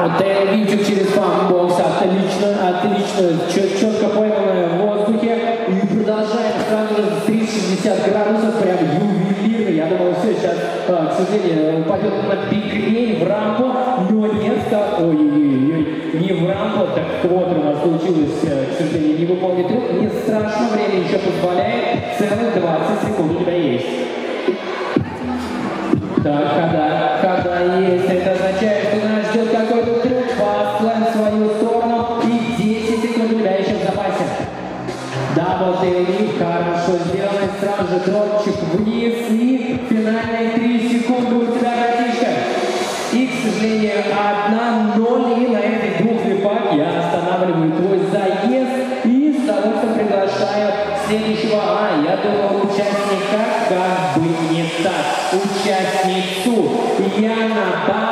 Да, вот Тейл Винчик через фанбокс. Отлично, отлично. Чет- Четко пойманная в воздухе. И продолжает сразу же в 360 градусов. Прям ювелирно. Я думал, все, сейчас, а, к сожалению, упадет на бигрень в рампу. Но нет, ой-ой-ой, не в рампу, так квотер у нас получилось, э, к сожалению, не выполнить трюк. Не страшно, время еще позволяет. Целых 20 секунд у тебя есть. Так, когда Дабл тейлвип, хорошо сделано, сразу же дропчик вниз, и финальные 3 секунды у тебя, братишка. И, к сожалению, одна ноль, и на этих двух випах я останавливаю твой заезд, и с удовольствием приглашаю следующего, а, я думал, участника как бы не так, участницу Яна Ба